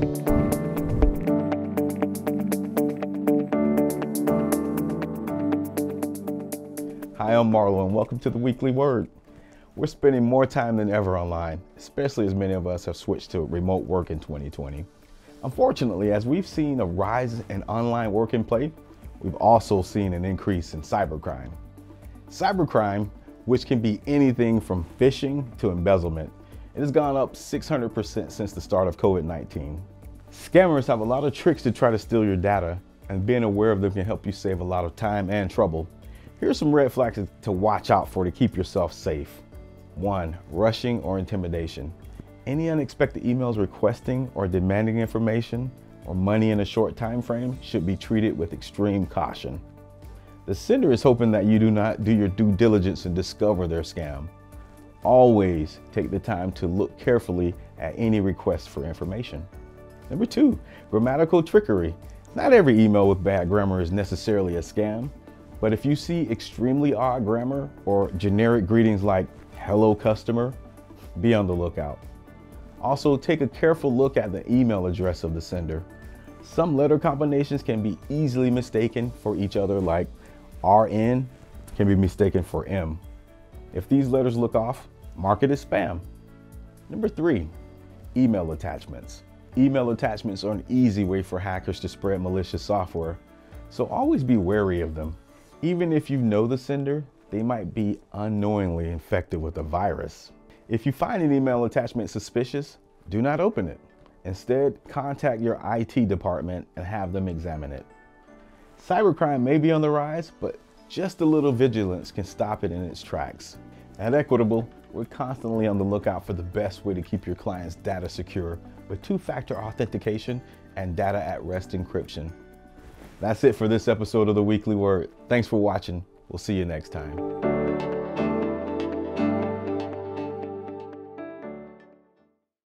Hi, I'm Marlo, and welcome to the Weekly Word. We're spending more time than ever online, especially as many of us have switched to remote work in 2020. Unfortunately, as we've seen a rise in online work and play, we've also seen an increase in cybercrime. Cybercrime, which can be anything from phishing to embezzlement, it has gone up 600% since the start of COVID 19. Scammers have a lot of tricks to try to steal your data, and being aware of them can help you save a lot of time and trouble. Here's some red flags to watch out for to keep yourself safe. One, rushing or intimidation. Any unexpected emails requesting or demanding information or money in a short time frame should be treated with extreme caution. The sender is hoping that you do not do your due diligence and discover their scam. Always take the time to look carefully at any request for information. Number two, grammatical trickery. Not every email with bad grammar is necessarily a scam. But if you see extremely odd grammar or generic greetings like hello customer, be on the lookout. Also, take a careful look at the email address of the sender. Some letter combinations can be easily mistaken for each other, like RN can be mistaken for M. If these letters look off, mark it as spam. Number three, email attachments. Email attachments are an easy way for hackers to spread malicious software, so always be wary of them. Even if you know the sender, they might be unknowingly infected with a virus. If you find an email attachment suspicious, do not open it. Instead, contact your IT department and have them examine it. Cybercrime may be on the rise, but just a little vigilance can stop it in its tracks. At Equitable, we're constantly on the lookout for the best way to keep your client's data secure with two-factor authentication and data at rest encryption. That's it for this episode of the Weekly Word. Thanks for watching. We'll see you next time.